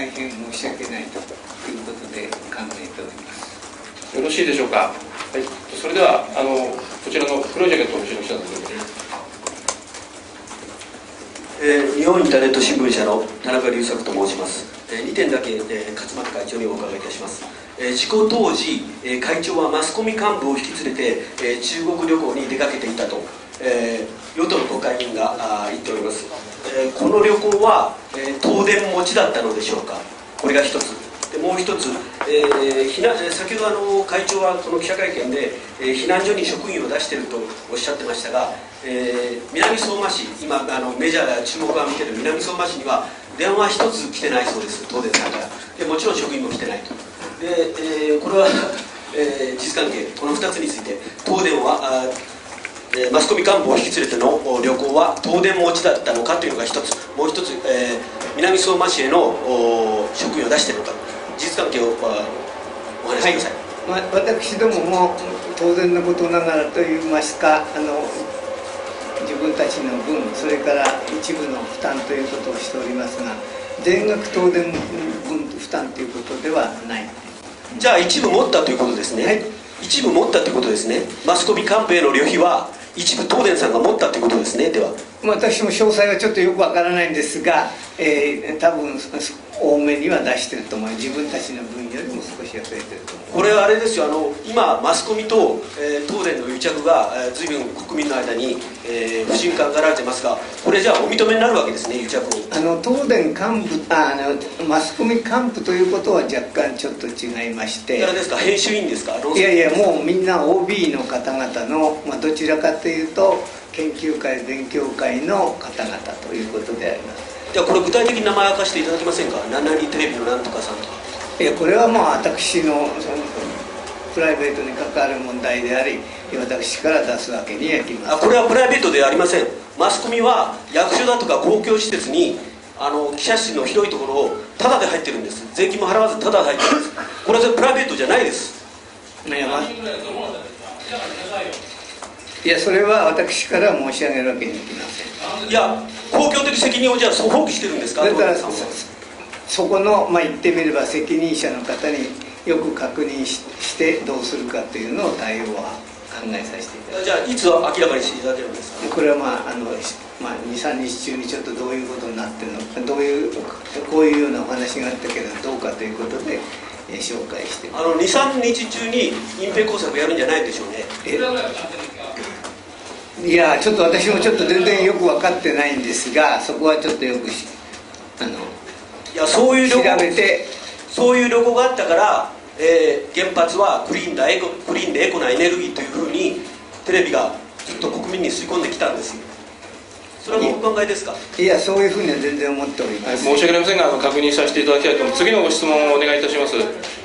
大変申し訳ないということで考えております。よろしいでしょうか、はい、それではあのこちらのプロジェクトを後ろ記者のえー、日本インターネット新聞社の田中隆作と申します、えー、2点だけ、えー、勝俣会長にお伺いいたします、えー、事故当時、えー、会長はマスコミ幹部を引き連れて、えー、中国旅行に出かけていたと、えー、与党の国会議員があ言っております、えー、この旅行は、えー、東電持ちだったのでしょうか。これが一つ。でもう一つ、えー、避難先ほどあの会長はこの記者会見で、えー、避難所に職員を出しているとおっしゃってましたが、えー、南相馬市今あのメジャー注目が見てる南相馬市には電話一つ来てないそうです。東電さんから。でもちろん職員も来てないと。で、えー、これは、えー、実関係この2つについて東電はあえー、マスコミ幹部を引き連れての旅行は東電持ちだったのかというのが一つ。もう一つ、えー、南相馬市への職員を出しているのか。事実関係を、まあ、お話しください、はい、まあ、私どもも当然のことながらといいますかあの自分たちの分それから一部の負担ということをしておりますが全額東電分負担ということではない。じゃあ一部持ったということですね、はい、一部持ったということですね。マスコミ幹部への旅費は一部東電さんが持ったということですね。では。私も詳細はちょっとよくわからないんですが、えー、多分多めには出してると思う自分たちの分よりも少しは増えてると思うこれはあれですよあの今マスコミと、えー、東電の癒着が、えー、随分国民の間に、えー、不信感がられてますがこれじゃあお認めになるわけですね癒着を。あの東電幹部あのマスコミ幹部ということは若干ちょっと違いまして。誰ですか編集員ですか？いやいやもうみんな OB の方々の、まあ、どちらかというと研究会勉強会の方々ということであります。じゃあこれ具体的に名前明かしていただけませんか？七里テレビのなんとかさんとか。いやこれはもう私のそのプライベートに関わる問題であり私から出すわけにはいきません。あこれはプライベートではありません。マスコミは役所だとか公共施設にあの記者室の広いところをタダで入ってるんです。税金も払わずタダで入ってるんです。これはプライベートじゃないです。いや,、まあ、いやそれは私から申し上げるわけにはいきません。いや公共的責任をじゃあ放棄してるんですか？だからそこの、まあ、言ってみれば責任者の方によく確認してどうするかというのを対応は考えさせていただきじゃあいつ明らかにしていただけるんですか？これはまああの、まあ、23日中にちょっとどういうことになってるのかどういうこういうようなお話があったけどどうかということで、えー、紹介して。あの23日中に隠蔽工作やるんじゃないでしょうね。いやちょっと私もちょっと全然よく分かってないんですがそこはちょっとよくあのいやそういう調べてそういう旅行があったから、えー、原発はクリーンだエコクリーンでエコなエネルギーというふうにテレビがずっと国民に吸い込んできたんです。よそれはお考えですか？いやそういうふうには全然思っております、申し訳ありませんがあの確認させていただきたいと思います次のご質問をお願いいたします